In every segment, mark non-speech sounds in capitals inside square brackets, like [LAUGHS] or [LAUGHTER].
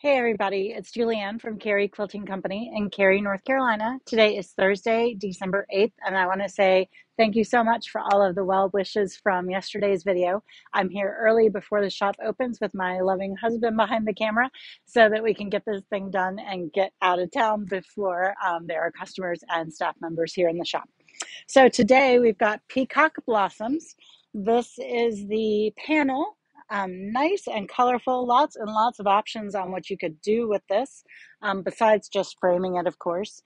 Hey everybody, it's Julianne from Cary Quilting Company in Cary, North Carolina. Today is Thursday, December 8th, and I want to say thank you so much for all of the well wishes from yesterday's video. I'm here early before the shop opens with my loving husband behind the camera so that we can get this thing done and get out of town before um, there are customers and staff members here in the shop. So today we've got Peacock Blossoms. This is the panel um, nice and colorful, lots and lots of options on what you could do with this, um, besides just framing it, of course.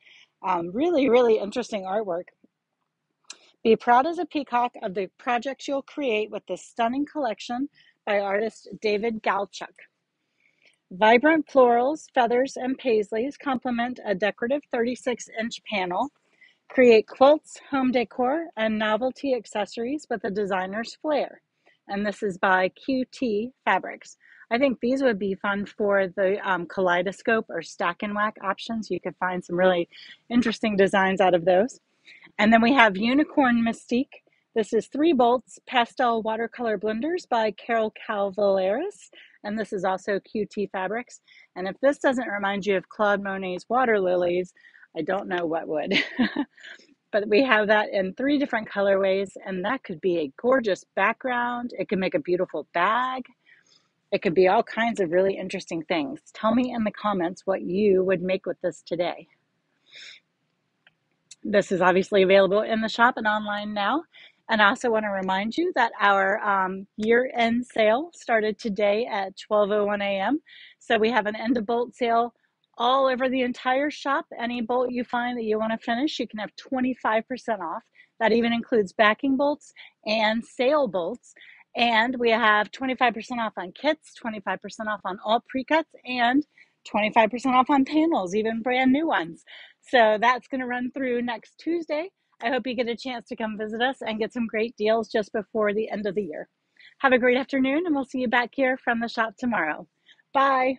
Um, really, really interesting artwork. Be proud as a peacock of the projects you'll create with this stunning collection by artist David Galchutt. Vibrant florals, feathers, and paisleys complement a decorative 36 inch panel. Create quilts, home decor, and novelty accessories with a designer's flair and this is by QT Fabrics. I think these would be fun for the um, kaleidoscope or stack and whack options. You could find some really interesting designs out of those. And then we have Unicorn Mystique. This is three bolts pastel watercolor blenders by Carol Cavalaris. And this is also QT Fabrics. And if this doesn't remind you of Claude Monet's water lilies, I don't know what would. [LAUGHS] but we have that in three different colorways and that could be a gorgeous background. It can make a beautiful bag. It could be all kinds of really interesting things. Tell me in the comments what you would make with this today. This is obviously available in the shop and online now and I also want to remind you that our um, year-end sale started today at 12:01 a.m. So we have an end of bolt sale all over the entire shop. Any bolt you find that you want to finish, you can have 25% off. That even includes backing bolts and sale bolts. And we have 25% off on kits, 25% off on all pre-cuts, and 25% off on panels, even brand new ones. So that's going to run through next Tuesday. I hope you get a chance to come visit us and get some great deals just before the end of the year. Have a great afternoon, and we'll see you back here from the shop tomorrow. Bye.